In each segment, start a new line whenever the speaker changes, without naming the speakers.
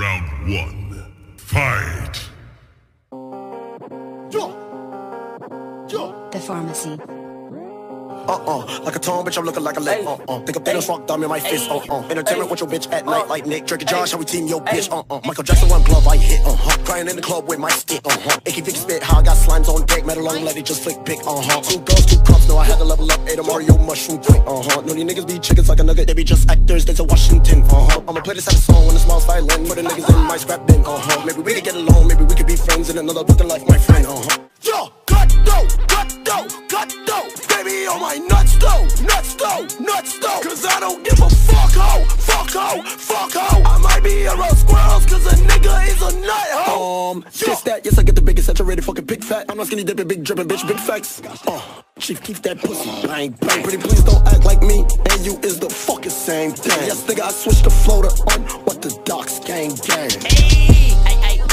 Round one. Fight!
Yo. Yo.
The pharmacy.
Uh-uh, like a tone, bitch, I'm looking like a leg, uh-uh. Think of Thanos, rock thumb in my fist, uh-uh. Entertainment with your bitch at night, like Nick Drake and Josh, how we team your bitch, uh-uh. Michael Jackson, one glove, I hit, uh-huh. Crying in the club with my stick, uh-huh. Icky Vic spit, how I got slimes on deck. Metal long, let it just flick pick, uh-huh. Two girls, two cups, no, I had to level up Ate a Mario mushroom quick, uh-huh. No, these niggas be chickens like a nugget. They be just actors, they to Washington, uh-huh. I'ma play this at a song when the smile's violin Put the niggas in my scrap bin, uh-huh. Maybe we could get along, maybe we could be friends In another looking like my friend, uh-huh cut dough Baby on my nuts though, nuts though, nuts though. Cause I don't give a fuck ho, fuck ho, fuck ho. I might be around squirrels cause a nigga is a nut ho. Um, this that, yes I get the biggest saturated fucking big fat. I'm not skinny dipping, big dripping, bitch, big facts. Uh, Chief Keef that pussy, bang, bang. Pretty please don't act like me and you is the fucking same thing. Yes. Nigga I switched the floater on what the docs gang gang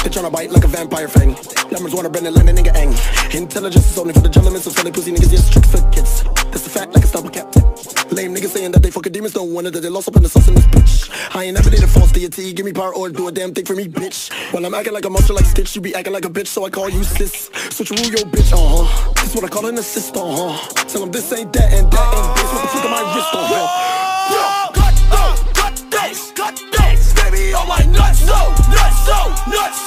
they tryna bite like a vampire fang. Lemons wanna bend and land a nigga ang. Intelligence is only for the gentlemen, so silly pussy niggas, yes, trick for kids. That's a fact like a stumble cap. Lame niggas saying that they fucking demons don't wonder that they lost up in the sauce in this bitch. I ain't never did a false deity, give me power or do a damn thing for me, bitch. While I'm acting like a monster like Stitch, you be acting like a bitch, so I call you sis. Switch rule your bitch, uh huh. This what I call an assist, uh huh. Tell them this ain't that and that ain't this. What the fuck am I wrist, uh huh? Yo, cut cut those, cut those. Baby, on my nuts, so nuts, so nuts.